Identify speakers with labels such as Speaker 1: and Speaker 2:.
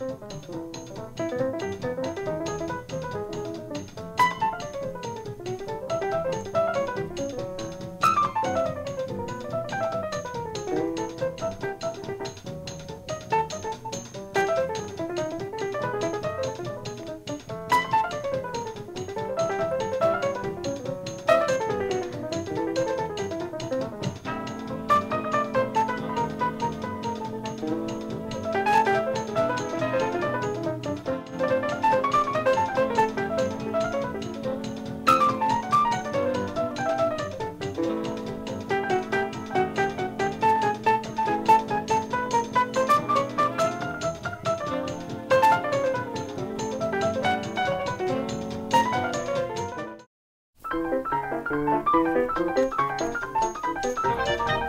Speaker 1: Música Thank you.